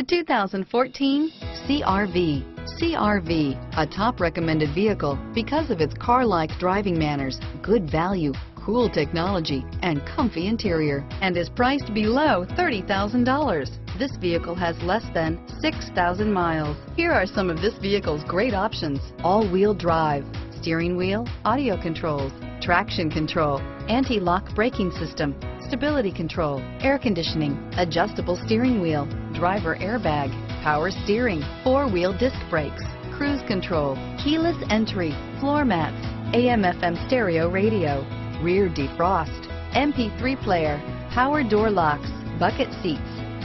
The 2014 CRV. CRV, a top recommended vehicle because of its car-like driving manners, good value, cool technology, and comfy interior, and is priced below $30,000. This vehicle has less than 6,000 miles. Here are some of this vehicle's great options. All-wheel drive, steering wheel, audio controls, traction control, anti-lock braking system, stability control, air conditioning, adjustable steering wheel, driver airbag, power steering, four-wheel disc brakes, cruise control, keyless entry, floor mats, AM FM stereo radio, rear defrost, MP3 player, power door locks, bucket seats,